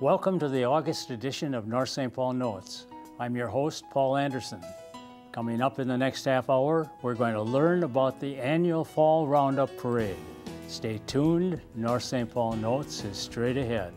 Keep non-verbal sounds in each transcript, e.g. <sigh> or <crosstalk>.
Welcome to the August edition of North St. Paul Notes. I'm your host, Paul Anderson. Coming up in the next half hour, we're going to learn about the annual Fall Roundup Parade. Stay tuned, North St. Paul Notes is straight ahead.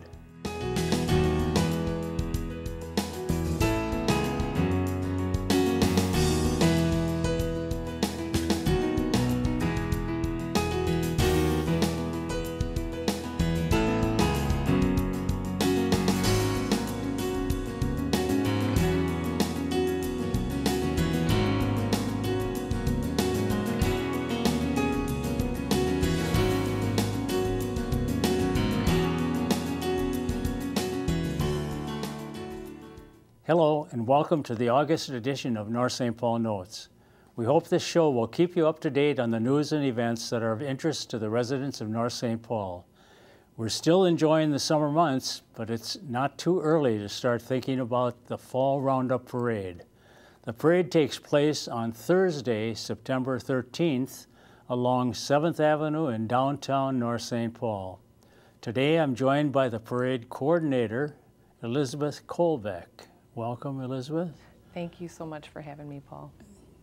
Hello, and welcome to the August edition of North St. Paul Notes. We hope this show will keep you up to date on the news and events that are of interest to the residents of North St. Paul. We're still enjoying the summer months, but it's not too early to start thinking about the Fall Roundup Parade. The parade takes place on Thursday, September 13th, along 7th Avenue in downtown North St. Paul. Today I'm joined by the parade coordinator, Elizabeth Kolbeck. Welcome, Elizabeth. Thank you so much for having me, Paul.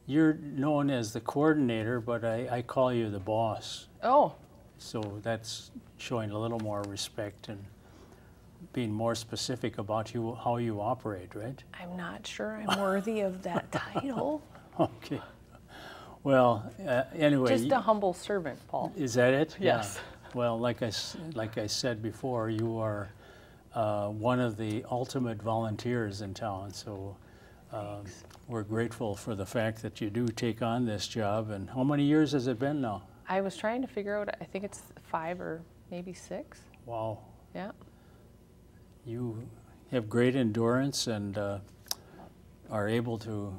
You're known as the coordinator, but I, I call you the boss. Oh, So that's showing a little more respect and being more specific about you, how you operate, right? I'm not sure I'm worthy of that <laughs> title. Okay. Well, uh, anyway, Just a humble servant, Paul. is that it? Yeah. Yes. Well, like I, like I said before, you are uh, one of the ultimate volunteers in town. So uh, we're grateful for the fact that you do take on this job. And how many years has it been now? I was trying to figure out, I think it's five or maybe six. Wow. Yeah. You have great endurance and uh, are able to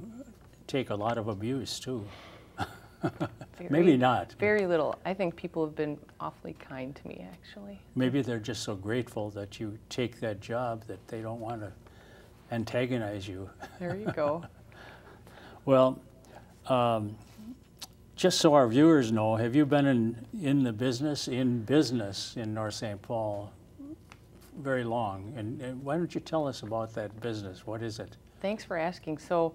take a lot of abuse too. Very, Maybe not. Very little. I think people have been awfully kind to me, actually. Maybe they're just so grateful that you take that job that they don't want to antagonize you. There you go. <laughs> Well, um, just so our viewers know, have you been in, in the business, in business in North St. Paul very long? And, and why don't you tell us about that business? What is it? Thanks for asking. So,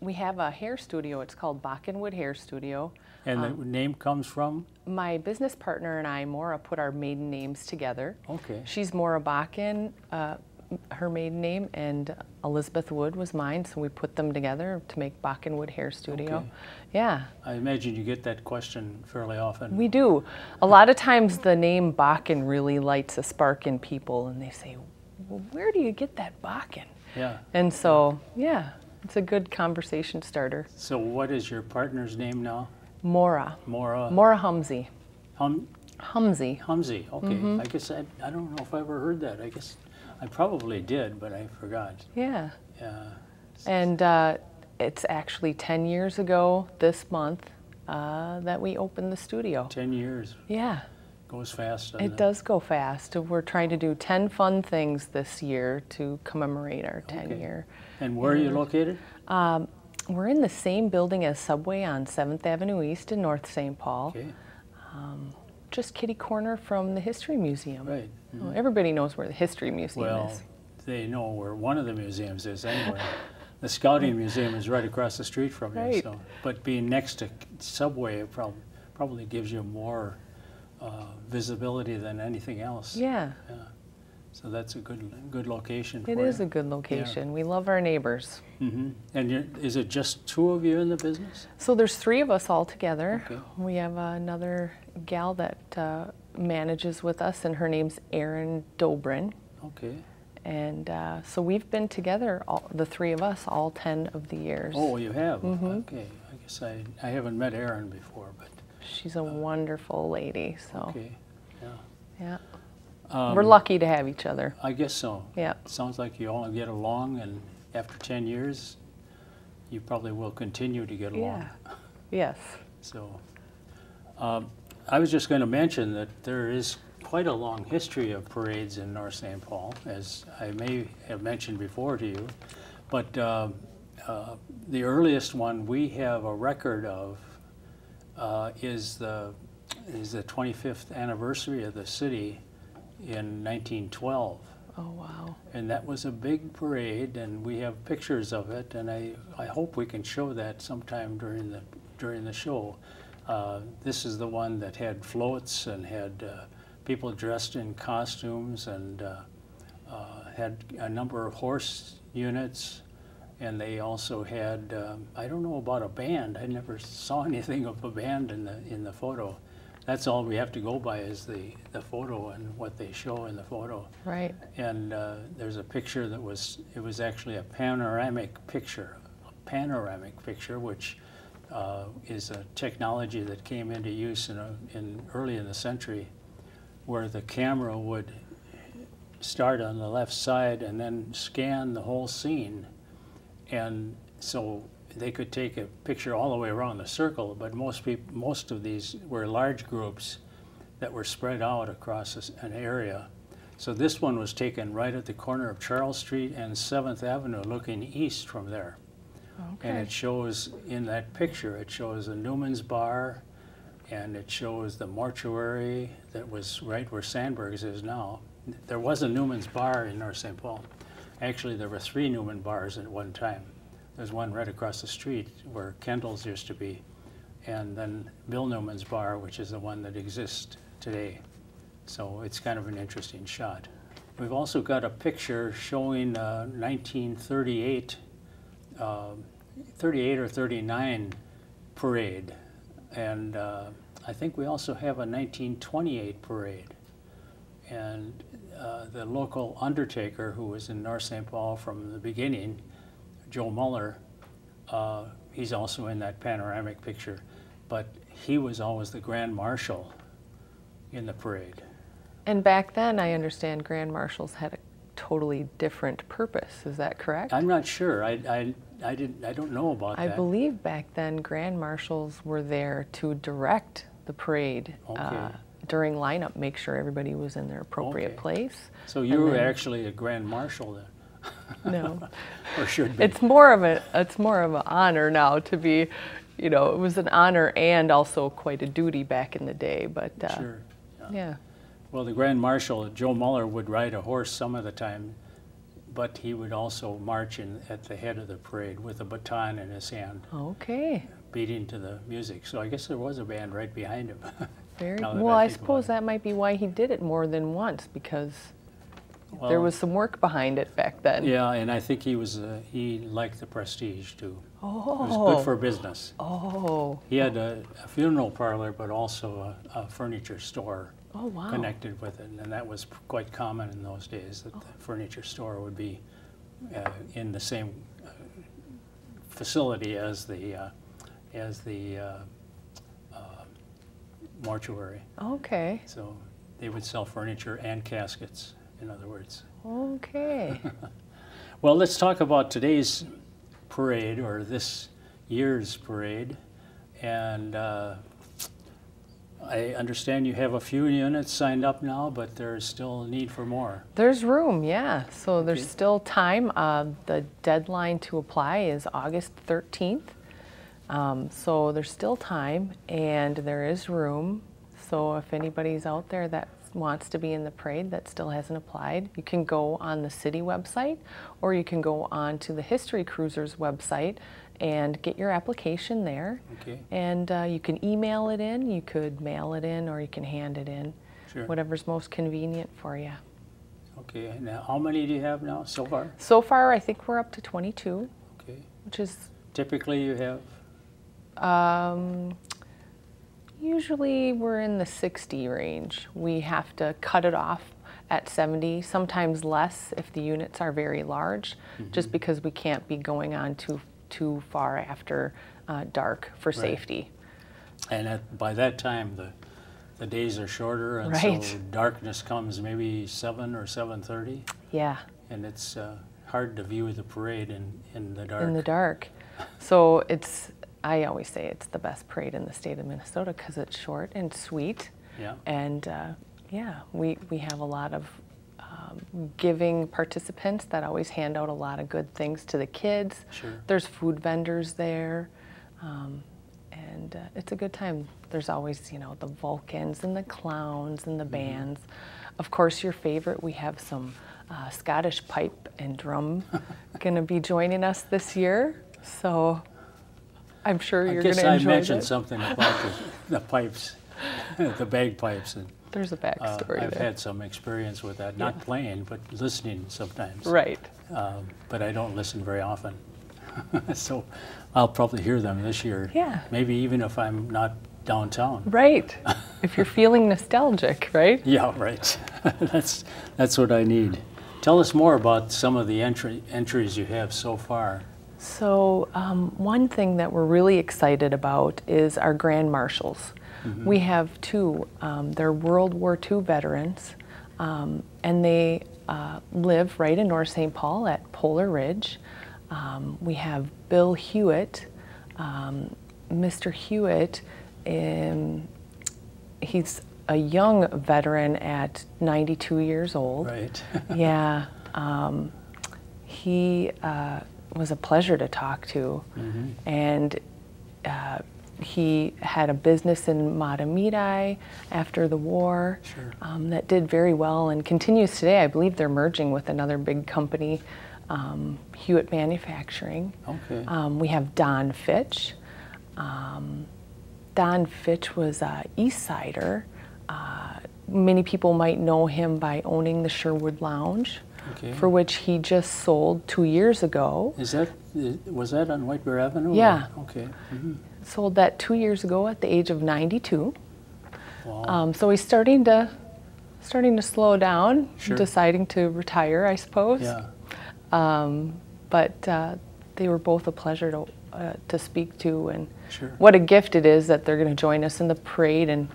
we have a hair studio. It's called Bakkenwood Hair Studio. And the name comes from? My business partner and I, Maura, put our maiden names together. Okay. She's Maura Bakken, uh, her maiden name, and Elizabeth Wood was mine, so we put them together to make Bakkenwood Hair Studio. Okay. Yeah, I imagine you get that question fairly often. we do. A lot of times the name Bakken really lights a spark in people, and they say, well, Where do you get that Bakken? yeah. And so, yeah, it's a good conversation starter. So what is your partner's name now? Mora. Mora. Mora Humsey. hum, Humsey. Humsey. Okay. Mm-hmm. I guess I, I don't know if I ever heard that. I guess I probably did, but I forgot. Yeah. Yeah. And uh, it's actually 10 years ago this month uh, that we opened the studio. 10 years Yeah, goes fast. doesn't it does go fast. We're trying to do 10 fun things this year to commemorate our 10 Okay. year. And where are you located? Um, we're in the same building as Subway on 7th Avenue East in North St. Paul, Okay. just kitty corner from the History Museum. Right. Well, everybody knows where the History Museum Well, is. they know where one of the museums is anyway. the Scouting Museum is right across the street from you. Right. So, but being next to Subway it prob- probably gives you more uh, visibility than anything else. Yeah, So that's a good good location it for is you. a good location. We love our neighbors. hmm And is it just two of you in the business? So there's three of us all together. Okay. We have another gal that uh, manages with us, and her name's Erin Dobrin. Okay. And uh, so we've been together, all, the three of us, all 10 of the years. Oh, you have? Mm-hmm. Okay. I guess I, I haven't met Erin before, but She's a wonderful lady, so okay. Yeah. yeah. Um, We're lucky to have each other. I guess so. Yeah. Sounds like you all get along, and after 10 years, you probably will continue to get along. Yeah. Yes. So, um, I was just going to mention that there is quite a long history of parades in North St. Paul, as I may have mentioned before to you. But um, uh, the earliest one we have a record of uh, is the is the 25th anniversary of the city in 1912. Oh, wow. And that was a big parade, and we have pictures of it, and I, I hope we can show that sometime during the, during the show. Uh, this is the one that had floats and had uh, people dressed in costumes and uh, uh had a number of horse units. And they also had, um, I don't know about a band. I never saw <laughs> anything of a band in the, in the photo that's all we have to go by is the, the photo and what they show in the photo. Right. And uh, there's a picture that was, it was actually a panoramic picture, a panoramic picture, which uh, is a technology that came into use in, a, in early in the century, where the camera would start on the left side and then scan the whole scene. And so they could take a picture all the way around the circle, but most people, most of these were large groups that were spread out across an area. So this one was taken right at the corner of Charles Street and 7th Avenue, looking east from there. Okay. And it shows in that picture, it shows the Newman's Bar, and it shows the mortuary that was right where Sandberg's is now. There was a Newman's Bar in North St. Paul. Actually, there were three Newman bars at one time. There's one right across the street where Kendall's used to be, and then Bill Newman's bar, which is the one that exists today. So it's kind of an interesting shot. We've also got a picture showing uh, 1938, uh, 38 or 39 parade, and uh, I think we also have a 1928 parade. And uh, the local undertaker, who was in North St. Paul from the beginning, Joe Muller, uh, he's also in that panoramic picture, but he was always the grand marshal in the parade. And back then, I understand grand marshals had a totally different purpose. Is that correct? I'm not sure. I, I, I, didn't, I don't know about I that. I believe back then grand marshals were there to direct the parade. Uh, okay. Uh, during lineup, make sure everybody was in their appropriate okay. place. So you were then, actually a grand marshal then? No. <laughs> or should be. It's more of a it's more of an honor now to be, you know, it was an honor and also quite a duty back in the day. But uh, sure. Yeah. yeah. Well, the Grand Marshal Joe Muller would ride a horse some of the time, but he would also march in at the head of the parade with a baton in his hand. Okay. Beating to the music. So I guess there was a band right behind him. <laughs> Very well. I, I suppose that might be why he did it more than once because well, there was some work behind it back then. Yeah, and I think he was uh, he liked the prestige too. Oh. It was good for business. Oh. He had a, a funeral parlor, but also a, a, furniture store. Oh, wow. Connected with it, and that was quite common in those days. That oh. the furniture store would be uh, in the same uh, facility as the uh, as the uh, uh, mortuary. Okay. So they would sell furniture and caskets in other words. Okay. <laughs> well, let's talk about today's parade or this year's parade. And uh, I understand you have a few units signed up now, but there's still a need for more. There's room, yeah. So there's okay. still time. Uh, the deadline to apply is August 13th. Um, so there's still time and there is room. So if anybody's out there that wants to be in the parade that still hasn't applied, you can go on the city website or you can go on to the History Cruisers website and get your application there. Okay. And uh, you can email it in, you could mail it in, or you can hand it in. Sure. Whatever's most convenient for you. Okay. Now, how many do you have now so far? So far, I think we're up to 22. Okay. Which is. Typically, you have. Um, Usually we're in the 60 range. We have to cut it off at 70, sometimes less if the units are very large, mm-hmm. just because we can't be going on too too far after uh, dark for right. safety. And at, by that time, the the days are shorter, and right. so <laughs> darkness comes maybe seven or seven thirty. Yeah. And it's uh, hard to view the parade in in the dark. In the dark, <laughs> so it's I always say it's the best parade in the state of Minnesota because it's short and sweet. Yeah. And uh, yeah, we, we have a lot of um, giving participants that always hand out a lot of good things to the kids. Sure. There's food vendors there. Um, and uh, it's a good time. There's always, you know, the Vulcans and the clowns and the mm-hmm. bands. Of course, your favorite, we have some uh, Scottish pipe and drum <laughs> going to be joining us this year. So I'm sure you're going to I enjoy mentioned it. something about the, the pipes, <laughs> the bagpipes, and There's a uh, backstory I've there. had some experience with that. Not playing, but listening sometimes. Right. Um, but I don't listen very often, <laughs> so I'll probably hear them this year. Yeah. Maybe even if I'm not downtown. Right. <laughs> if you're feeling nostalgic, right? Yeah, right. that's that's what I need. Tell us more about some of the entry, entries you have so far. So, um, one thing that we're really excited about is our Grand Marshals. We have two. Um, they're World War II veterans, um, and they uh, live right in North St. Paul at Polar Ridge. Um, we have Bill Hewitt. Um, Mr. Hewitt, um, he's a young veteran at 92 years old. Right. <laughs> Yeah. Um, he uh, was a pleasure to talk to. And uh, he had a business in Mahtomedi after the war Sure. um, that did very well and continues today. I believe they're merging with another big company, um, Hewitt Manufacturing. Okay. Um, we have Don Fitch. Um, Don Fitch was a East Sider. Uh, many people might know him by owning the Sherwood Lounge, Okay. for which he just sold two years ago. Is that was that on White Bear Avenue? or- Yeah. Okay. mhm. Sold that two years ago at the age of 92. Wow. Um, so he's starting to starting to slow down, Sure. deciding to retire, I suppose. yeah. Um, but uh, they were both a pleasure to uh, to speak to, and Sure. what a gift it is that they're going to join us in the parade and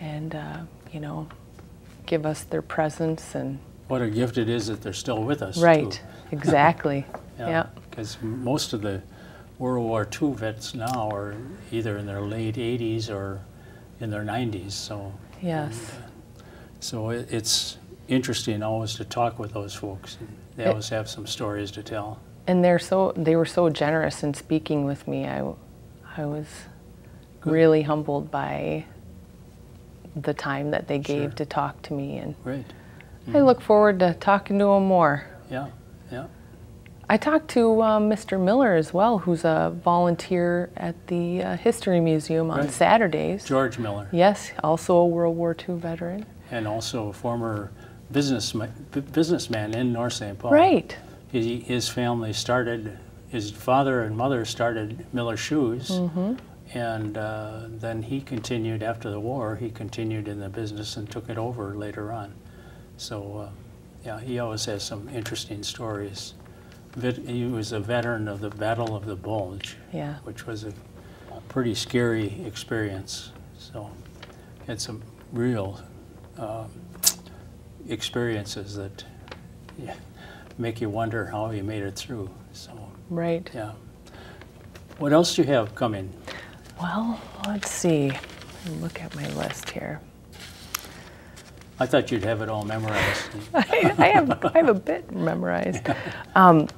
and uh, you know give us their presence and What a gift it is that they're still with us. right Too. <laughs> exactly yeah. Because most of the World War II vets now are either in their late 80s or in their 90s. So yes uh, so it, it's interesting always to talk with those folks. They It- always have some stories to tell. and they're so they were so generous in speaking with me I I was Good. really humbled by the time that they gave Sure. to talk to me and Great. I look forward to talking to him more. Yeah. Yeah. I talked to um, Mr. Miller as well, who's a volunteer at the uh, History Museum on Right. Saturdays. George Miller. Yes, also a World War II veteran. and also a former businessman, businessman in North St. Paul. Right. He, his family started, his father and mother started Miller Shoes, Mm-hmm. and uh, then he continued after the war. He continued in the business and took it over later on. So, uh, yeah, he always has some interesting stories. He was a veteran of the Battle of the Bulge, Yeah. which was a pretty scary experience. So, had some real um, experiences that yeah, make you wonder how he made it through. So, Right. yeah. What else do you have coming? Well, let's see. Look at my list here. I thought you'd have it all memorized. <laughs> I, I have I have a bit memorized. Um,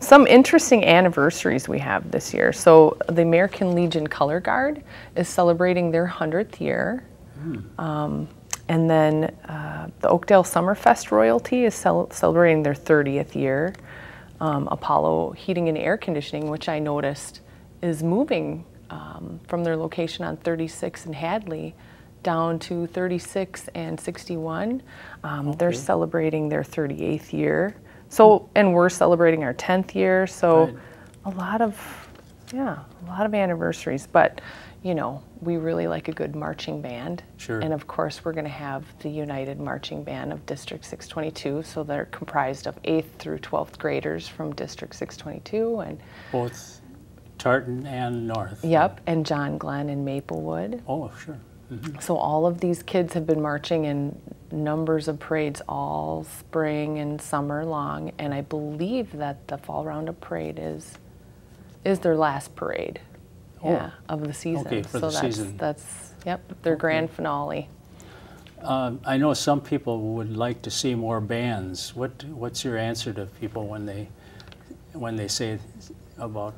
some interesting anniversaries we have this year. So the American Legion Color Guard is celebrating their hundredth year, um, and then uh, the Oakdale Summerfest royalty is cel- celebrating their thirtieth year. Um, Apollo Heating and Air Conditioning, which I noticed, is moving um, from their location on 36 and Hadley down to 36 and 61. Um, They're celebrating their 38th year. So, and we're celebrating our 10th year. So, a lot of, yeah, a lot of anniversaries. But, you know, we really like a good marching band. Sure. And of course, we're going to have the United Marching Band of District 622. So they're comprised of 8th through 12th graders from District 622. And, Both Tartan and North. yep, and John Glenn in Maplewood. Oh, sure. So all of these kids have been marching in numbers of parades all spring and summer long, and I believe that the Fall Roundup parade is is their last parade, Oh. yeah, of the season. Okay, for so the that's season. that's yep their grand finale. Um, I know some people would like to see more bands. What What's your answer to people when they when they say about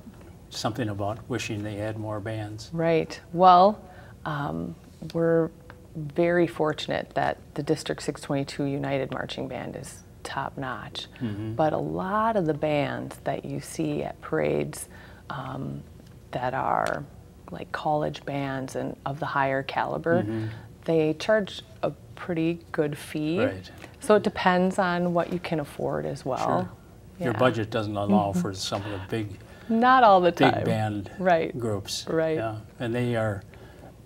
something about wishing they had more bands? Right. Well, um, we're very fortunate that the District 622 United Marching Band is top notch. Mm-hmm. But a lot of the bands that you see at parades um, that are like college bands and of the higher caliber, they charge a pretty good fee. Right. So it depends on what you can afford as well. Sure. Your budget doesn't allow <laughs> for some of the big, Not all the big time. band Right. groups. Right. Yeah, and they are,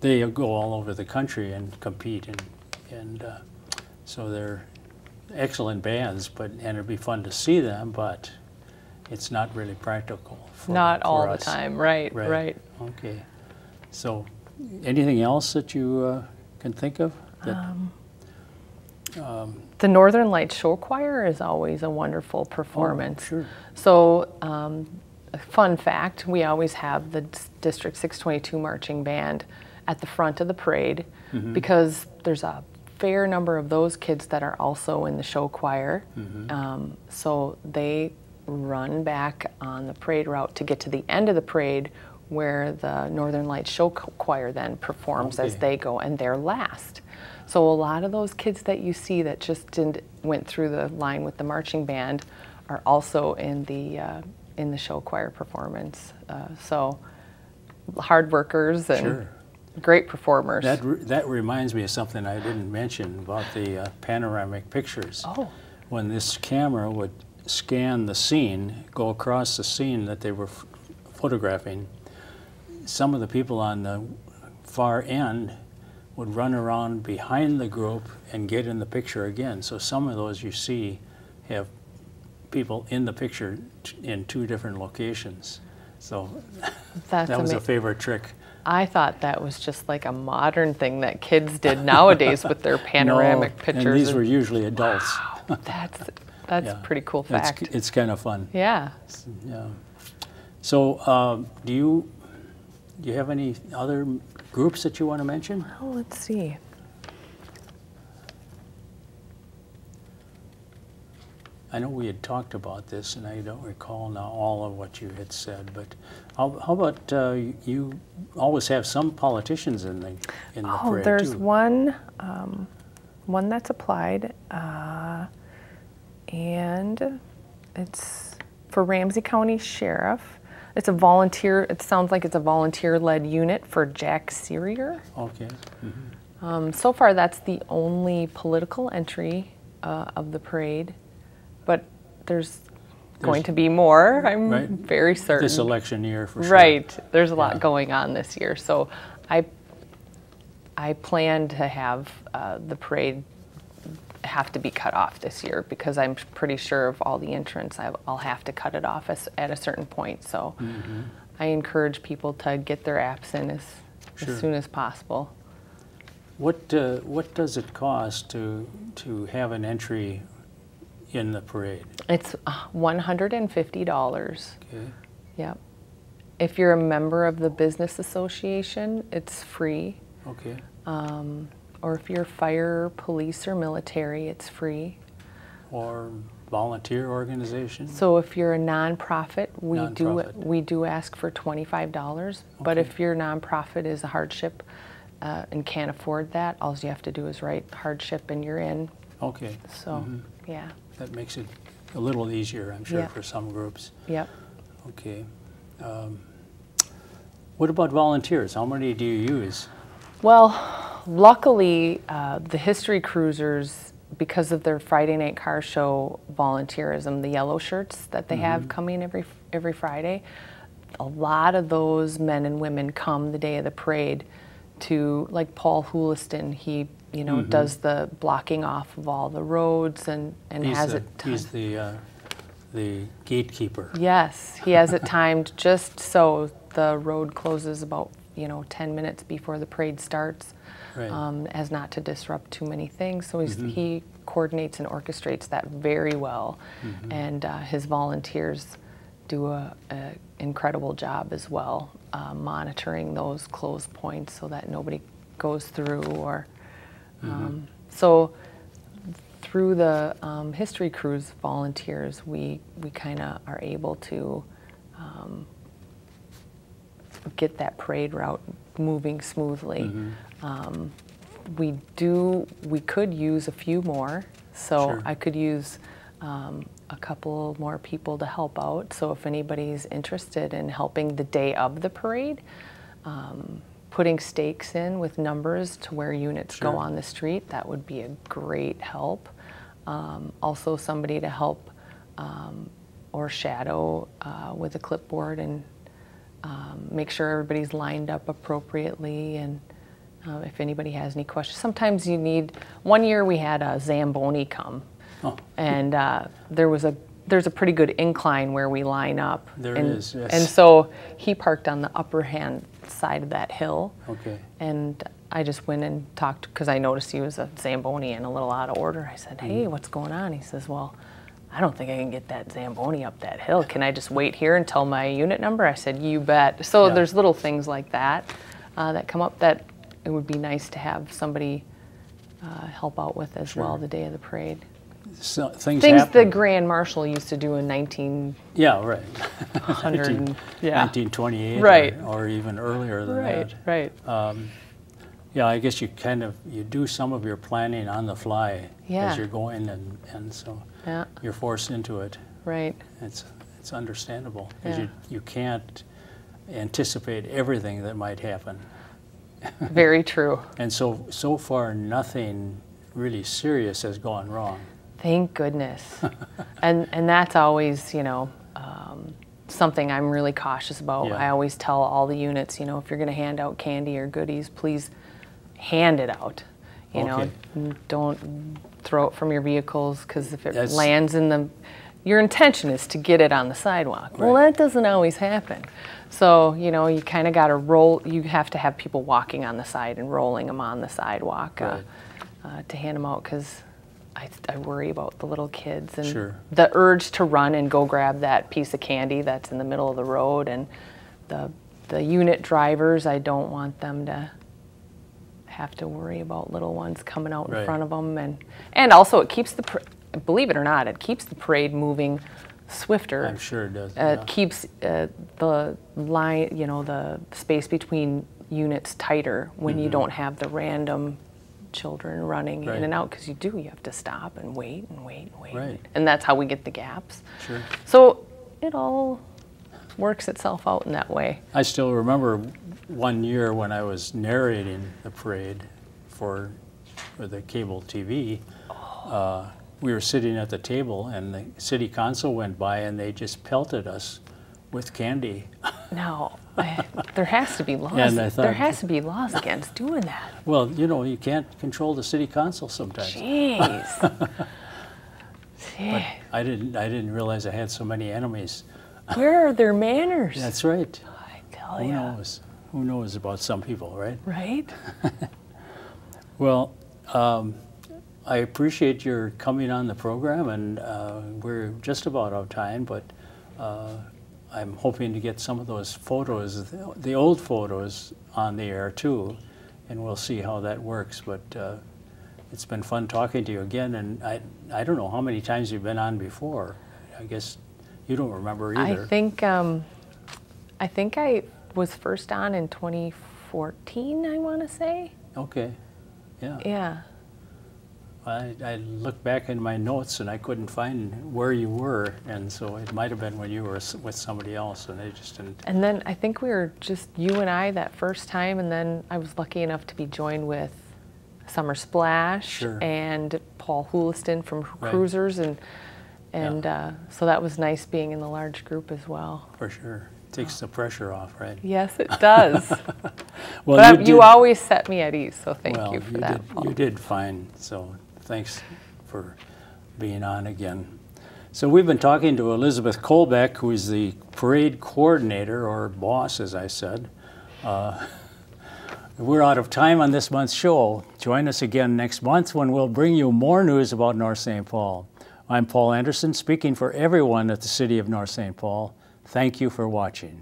they go all over the country and compete and, and uh, so they're excellent bands, but, and it'd be fun to see them, but it's not really practical for Not for all the time. Right, right. Okay. So, anything else that you uh, can think of? That, Um, The Northern Lights Show Choir is always a wonderful performance. Oh, sure. So, um, fun fact we always have the D- District 622 marching band at the front of the parade Mm-hmm. because there's a fair number of those kids that are also in the show choir. Mm-hmm. Um, so, they run back on the parade route to get to the end of the parade where the Northern Lights Show Choir then performs as they go and they're last. So a lot of those kids that you see that just didn't went through the line with the marching band are also in the uh, in the show choir performance. Uh, so hard workers and Sure. Great performers. That, re- that reminds me of something I didn't mention about the uh, panoramic pictures. oh, When this camera would scan the scene, go across the scene that they were f- photographing, some of the people on the far end would run around behind the group and get in the picture again. So some of those you see have people in the picture t- in two different locations. So that's <laughs> that was a favorite trick. I thought that was just like a modern thing that kids did nowadays with their <laughs> panoramic No, pictures. And these were usually adults. Wow, <laughs> that's that's Yeah. a pretty cool It's, fact. it's kind of fun. yeah. Yeah. So, um, do you do you have any other groups that you want to mention? Well, let's see. I know we had talked about this, and I don't recall now all of what you had said. But how, how about uh, you? Always have some politicians in the in the Oh, there's too. one, um, one that's applied, uh, and it's for Ramsey County Sheriff. It's a volunteer. It sounds like it's a volunteer-led unit for Jack Serier. Okay. Um, so far, that's the only political entry uh, of the parade, but there's, going There's- to be more. I'm Right. very certain. This election year for sure. Right. There's a lot Yeah. going on this year. So I I plan to have uh, the parade have to be cut off this year because I'm pretty sure of all the entrants. I'll have to cut it off as, at a certain point. So Mm-hmm. I encourage people to get their apps in as, Sure. as soon as possible. What uh, what does it cost to to have an entry in the parade? It's uh, $150. Okay. Yep. If you're a member of the business association, it's free. Okay. Um, or if you're fire, police, or military, it's free. Or volunteer organization. So if you're a nonprofit, we do we do ask for twenty-five dollars. But if your nonprofit is a hardship uh, and can't afford that, all you have to do is write hardship and you're in. Okay. So yeah, That makes it a little easier, I'm sure, Yeah. for some groups. yep. Okay. Um, what about volunteers? How many do you use? Well, luckily, uh, the history cruisers, because of their Friday night car show volunteerism, the yellow shirts that they have coming every every Friday, a lot of those men and women come the day of the parade to like Paul Houliston. He you know does the blocking off of all the roads and and He's has the, it. he's the, uh, the gatekeeper. Yes, he has it <laughs> timed just so the road closes about you know 10 minutes before the parade starts, Right. um, as not to disrupt too many things. So he's, he coordinates and orchestrates that very well, and uh, his volunteers do a, a incredible job as well, uh, monitoring those close points so that nobody goes through or. Um, so through the um, history cruise volunteers, we, we kind of are able to um, get that parade route moving smoothly. Um, we do, we could use a few more. So Sure. I could use um, a couple more people to help out. So if anybody's interested in helping the day of the parade, um, putting stakes in with numbers to where units Sure. go on the street, that would be a great help. Um, also, somebody to help um, or shadow uh, with a clipboard and um, make sure everybody's lined up appropriately and uh, if anybody has any questions. Sometimes you need, one year we had a Zamboni come Oh. and uh, there was a, there's a pretty good incline where we line up. There and, is, yes. And so he parked on the upper hand side of that hill. Okay. And I just went and talked because I noticed he was a Zamboni and a little out of order. I said, Hey, what's going on? He says, Well, I don't think I can get that Zamboni up that hill. Can I just wait here until my unit number? I said, You bet. So Yeah. there's little things like that uh, that come up that it would be nice to have somebody uh, help out with as well the day of the parade. So, things Things the. Grand Marshal used to do in 1900. yeah, right. <laughs> and- yeah. 1928 Right. or, or even earlier than that. Right, that. right. Um, yeah, I guess you kind of you do some of your planning on the fly Yeah. as you're going, and, and so Yeah, you're forced into it. right. It's it's understandable because Yeah. you you can't anticipate everything that might happen. <laughs> Very true. And so so far, nothing really serious has gone wrong. Thank goodness. <laughs> and and that's always, you know, um, something I'm really cautious about. Yeah. I always tell all the units, you know, if you're going to hand out candy or goodies, please hand it out. You know, Okay. n- don't throw it from your vehicles because if it That's- lands in the, your intention is to get it on the sidewalk. Well, that doesn't always happen. So you know, you kind of got to roll. You have to have people walking on the side and rolling them on the sidewalk uh, uh, to hand them out because I, I worry about the little kids and Sure. the urge to run and go grab that piece of candy that's in the middle of the road and the the unit drivers. I don't want them to have to worry about little ones coming out in Right. front of them and and also it keeps the believe it or not it keeps the parade moving swifter I'm sure it does. uh, yeah. it keeps uh, the line, you know, the space between units tighter when you don't have the random children running. Right. in and out because you do. You have to stop and wait and wait and wait. Right. And that's how we get the gaps. Sure. So it all works itself out in that way. I still remember one year when I was narrating the parade for, for the cable TV. Uh, we were sitting at the table, and the city council went by, and they just pelted us with candy. Now, <laughs> I, <laughs> there has to be laws. And I there has to be laws against doing that. Well, you know, you can't control the city council sometimes. Jeez. <laughs> Gee, I didn't. I didn't realize I had so many enemies. <laughs> Where are their manners? That's right. I tell Who you. knows? Who knows about some people, right? Right? Well, um, I appreciate your coming on the program, and uh, we're just about out of time, but uh, I'm hoping to get some of those photos, the, the old photos, on the air too, and we'll see how that works. But uh, it's been fun talking to you again, and I, I don't know how many times you've been on before. I guess you don't remember either. I think um, I think I was first on in 2014. I want to say. Okay, yeah. Yeah. I, I looked back in my notes and I couldn't find where you were, and so it might have been when you were with somebody else, and they just didn't. And then I think we were just you and I that first time, and then I was lucky enough to be joined with Summer Splash Sure. and Paul Houliston from Right. Cruisers, and and uh, so that was nice being in the large group as well. For sure, takes the pressure off, right? Yes, it does. <laughs> Well, but you, did- always set me at ease, so thank well, you for that. Did, you did fine, so thanks for being on again. So we've been talking to Elizabeth Kolbeck, who is the parade coordinator or boss, as I said. Uh, <laughs> we're out of time on this month's show. Join us again next month when we'll bring you more news about North St. Paul. I'm Paul Anderson, speaking for everyone at the City of North St. Paul. Thank you for watching.